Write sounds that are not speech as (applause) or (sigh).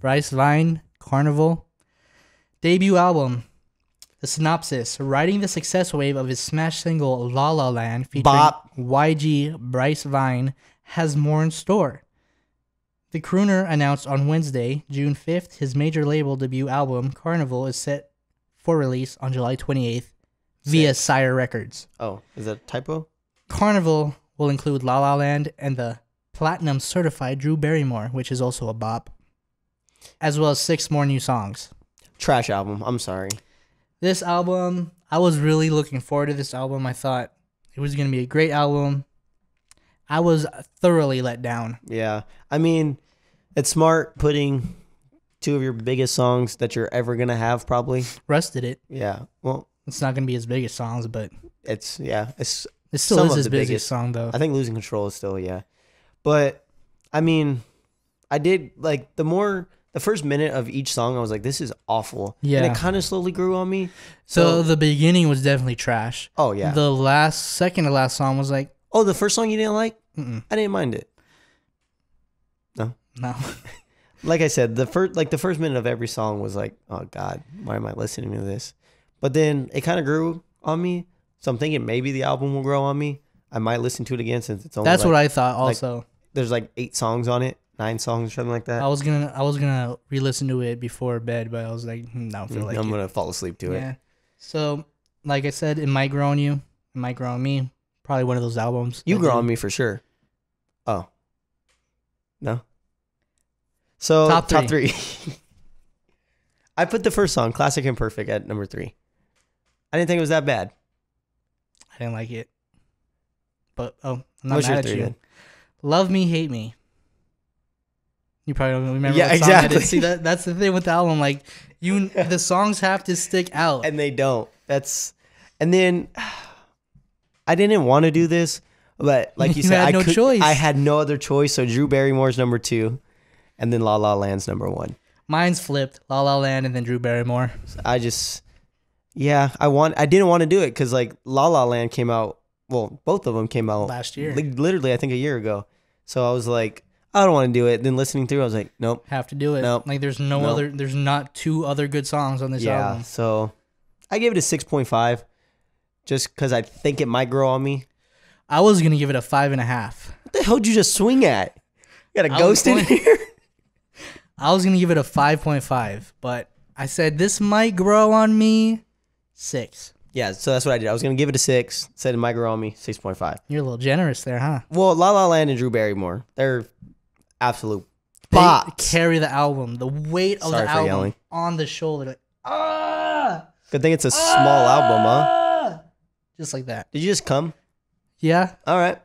Bryce Vine, Carnival. Debut album. The synopsis: Riding the success wave of his smash single "La La Land" featuring Bop. YG Bryce Vine has more in store. The crooner announced on Wednesday, June 5th, his major label debut album "Carnival" is set for release on July 28th via Sire Records. Oh, is that a typo? Carnival will include La La Land and the platinum certified Drew Barrymore, which is also a bop, as well as six more new songs. Trash album. I'm sorry. This album, I was really looking forward to this album. I thought it was going to be a great album. I was thoroughly let down. Yeah. I mean, it's smart putting two of your biggest songs that you're ever gonna have, probably. Rusted it. Yeah. Well, It's not going to be his biggest songs, but it's yeah. It's it still is his biggest biggest. song, though. I think losing control is still yeah. But I mean, I did like the more the first minute of each song, I was like, this is awful. Yeah, And it kind of slowly grew on me. So the beginning was definitely trash. Oh yeah. The last, second to last song was like, oh, the first song you didn't like? Mm-mm. I didn't mind it. no. No. (laughs) (laughs) like I said, the first like the first minute of every song was like, oh god, why am I listening to this? But then it kind of grew on me, so I'm thinking maybe the album will grow on me. I might listen to it again since it's only That's like, what I thought. like, Also, there's like eight songs on it, nine songs, or something like that. I was gonna, I was gonna re-listen to it before bed, but I was like, hmm, I don't feel like I'm it. gonna fall asleep to it. Yeah. So, like I said, it might grow on you. It might grow on me. Probably one of those albums. You grow on me for sure. Oh, no. So Top top three. (laughs) I put the first song, "Classic and Perfect," at number three. I didn't think it was that bad. I didn't like it. But oh, I'm not What's mad at three you. then? Love me, hate me. You probably don't remember. Yeah, what song that is. exactly. See that that's the thing with the album. Like you, (laughs) the songs have to stick out. and they don't. That's and then I didn't want to do this, but (laughs) like you, You said, had I no could, choice. I had no other choice. So Drew Barrymore's number two, and then La La Land's number one. Mine's flipped. La La Land and then Drew Barrymore. I just, yeah, I want. I didn't want to do it because like La La Land came out. Well, both of them came out Last year. like, literally, I think a year ago. So I was like, I don't want to do it. Then listening through, I was like, nope. Have to do it. Nope. Like there's no Nope. other. There's not two other good songs on this yeah. album. So I gave it a six point five, just because I think it might grow on me. I was gonna give it a five and a half. What the hell did you just swing at? You got a I ghost in going- here? (laughs) I was gonna give it a five point five, but I said this might grow on me. Six. Yeah, so that's what I did. I was gonna give it a six. Said it might grow on me, six point five. You're a little generous there, huh? Well, La La Land and Drew Barrymore, they're absolute They carry the album. The weight of Sorry the album yelling. on the shoulder. Like, ah, Good thing it's a small album, huh? ah! Just like that. Did you just come? Yeah. All right.